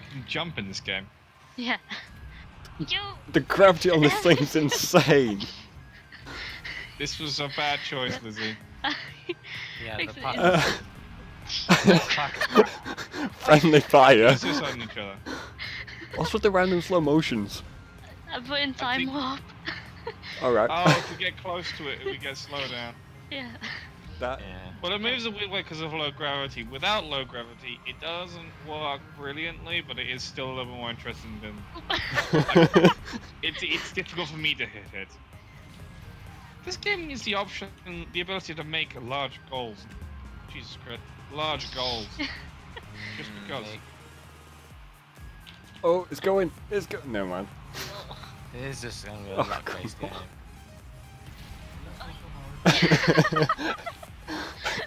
can jump in this game. Yeah. You. The gravity on this thing's insane. This was a bad choice, Lizzie. Yeah, the Makes it puck. Uh, friendly fire. Let's just on each other. What's with the random slow motions? I put in time think- warp. Alright. Oh, if we get close to it, we get slowed down. yeah. That Yeah. Well, it moves a weird way because of low gravity. Without low gravity, it doesn't work brilliantly, but it is still a little more interesting than. It's it's difficult for me to hit it. This game needs the option, the ability to make large goals. Jesus Christ, large goals. Just because. Oh, it's going. It's going. No man. It is just gonna be a Oh, luck-based game.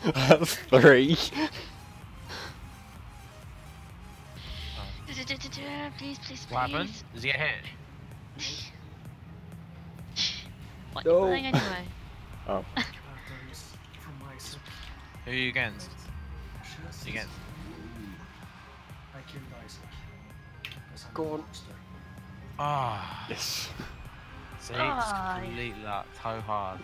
That's three. Please, please, What happened? please. Does he get hit? What No. are you playing anyway? Oh. Who are you against? You against? I killed Isaac. Go on. Ah, Yes. see, it's complete luck, so hard.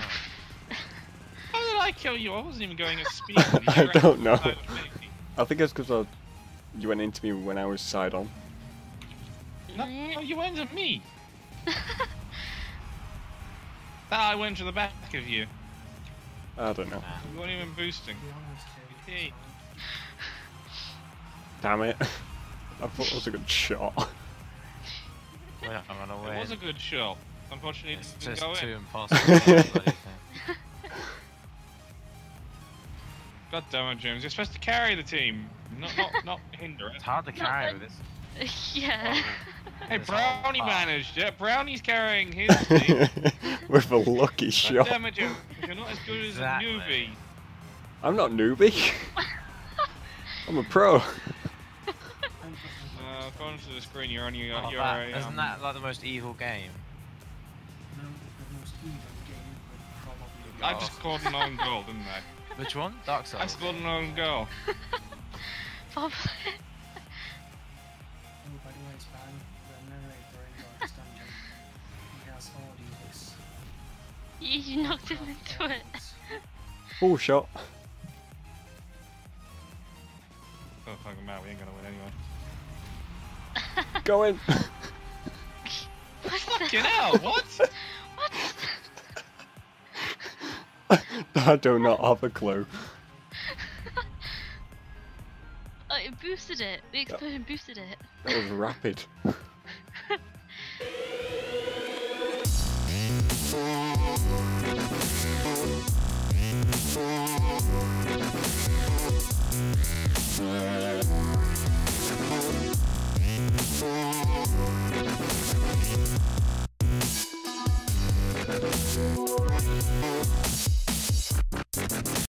How did I kill you? I wasn't even going at speed. I don't know. outside of me. I think it's because uh, you went into me when I was side on. No, no, you went at me. I went to the back of you. I don't know. You weren't even boosting. Hey. Damn it. I thought it was a good shot. We're not gonna run. It was a good shot. Unfortunately, it It's didn't just go too in. impossible. God damn it, James. You're supposed to carry the team, not not not hinder it. It's hard to carry with this. yeah. Hey, Browny part. managed it. Browny's carrying his team. With a lucky God shot. damn it, James. You're not as good as Exactly. a newbie. I'm not newbie. I'm a pro. Uh, according to the screen, you're only Oh, you're that, a, isn't um, that like the most evil game? I just oh. scored an own goal, didn't I? Which one? Dark Souls. I scored an own goal. Bob. You, you knocked him into it. Full shot. Oh, fucking matter, we ain't gonna win anyway. Go in. What's Fucking that? hell, what? I do not have a clue. Oh, it boosted it. The explosion boosted it. That was rapid.